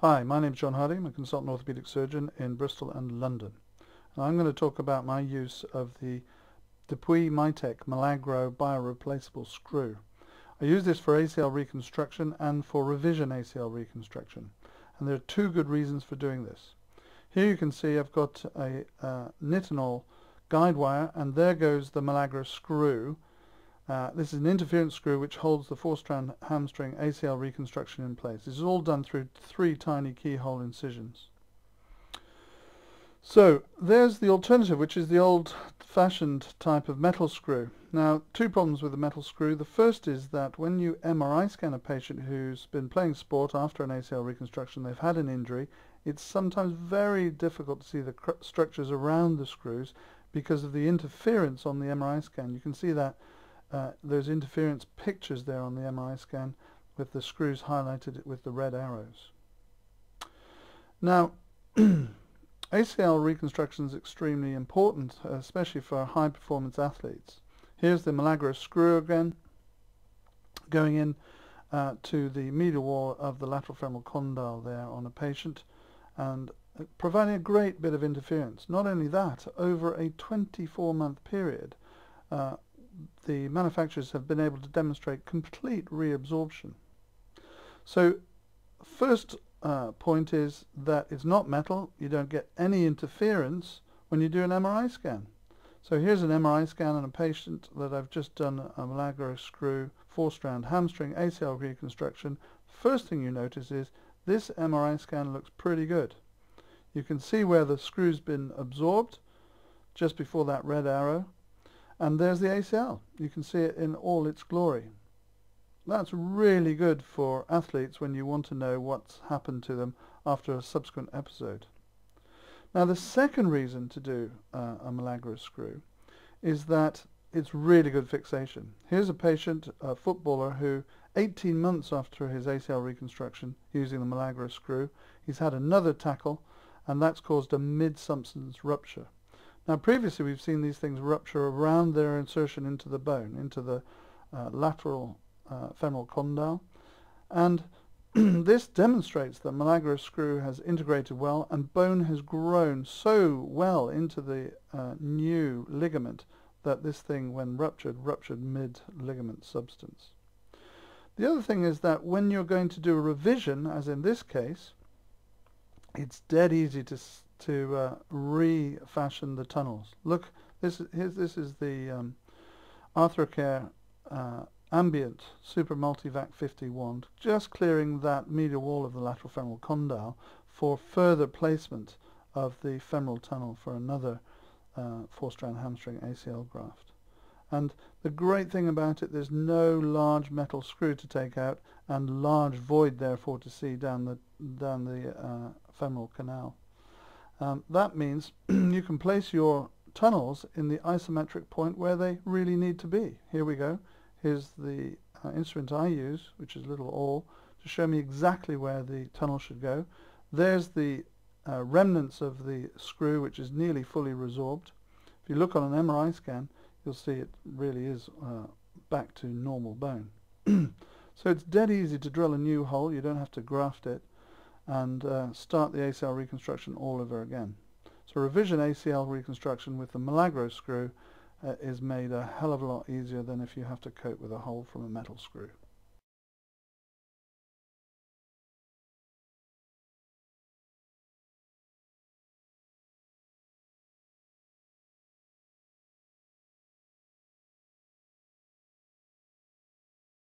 Hi, my name is John Hardy. I'm a consultant orthopedic surgeon in Bristol and London. And I'm going to talk about my use of the Depuy Mitek Milagro bioreplaceable screw. I use this for ACL reconstruction and for revision ACL reconstruction. And there are two good reasons for doing this. Here you can see I've got a uh, nitinol guide wire and there goes the Milagro screw uh, this is an interference screw which holds the four-strand hamstring ACL reconstruction in place. This is all done through three tiny keyhole incisions. So there's the alternative, which is the old-fashioned type of metal screw. Now, two problems with the metal screw. The first is that when you MRI scan a patient who's been playing sport after an ACL reconstruction, they've had an injury, it's sometimes very difficult to see the structures around the screws because of the interference on the MRI scan. You can see that uh, those interference pictures there on the MRI scan with the screws highlighted with the red arrows. Now, ACL reconstruction is extremely important, especially for high-performance athletes. Here's the Milagro screw again, going in uh, to the medial wall of the lateral femoral condyle there on a patient, and uh, providing a great bit of interference. Not only that, over a 24-month period, uh, the manufacturers have been able to demonstrate complete reabsorption. So first uh, point is that it's not metal. You don't get any interference when you do an MRI scan. So here's an MRI scan on a patient that I've just done a Milagro screw, four-strand hamstring ACL reconstruction. First thing you notice is this MRI scan looks pretty good. You can see where the screw's been absorbed just before that red arrow and there's the ACL. You can see it in all its glory. That's really good for athletes when you want to know what's happened to them after a subsequent episode. Now the second reason to do uh, a Milagro screw is that it's really good fixation. Here's a patient, a footballer, who 18 months after his ACL reconstruction using the Milagro screw, he's had another tackle and that's caused a mid-substance rupture. Now previously we've seen these things rupture around their insertion into the bone, into the uh, lateral uh, femoral condyle. And this demonstrates that Milagro screw has integrated well and bone has grown so well into the uh, new ligament that this thing, when ruptured, ruptured mid-ligament substance. The other thing is that when you're going to do a revision, as in this case, it's dead easy to to uh, refashion the tunnels. Look, this is, this is the um, Arthrocare uh, Ambient Super Multivac 50 wand, just clearing that medial wall of the lateral femoral condyle for further placement of the femoral tunnel for another uh, four-strand hamstring ACL graft. And the great thing about it, there's no large metal screw to take out and large void therefore to see down the down the uh, femoral canal. Um, that means you can place your tunnels in the isometric point where they really need to be. Here we go. Here's the uh, instrument I use, which is a little awl, to show me exactly where the tunnel should go. There's the uh, remnants of the screw, which is nearly fully resorbed. If you look on an MRI scan, you'll see it really is uh, back to normal bone. so it's dead easy to drill a new hole. You don't have to graft it and uh, start the ACL reconstruction all over again. So revision ACL reconstruction with the Milagro screw uh, is made a hell of a lot easier than if you have to cope with a hole from a metal screw.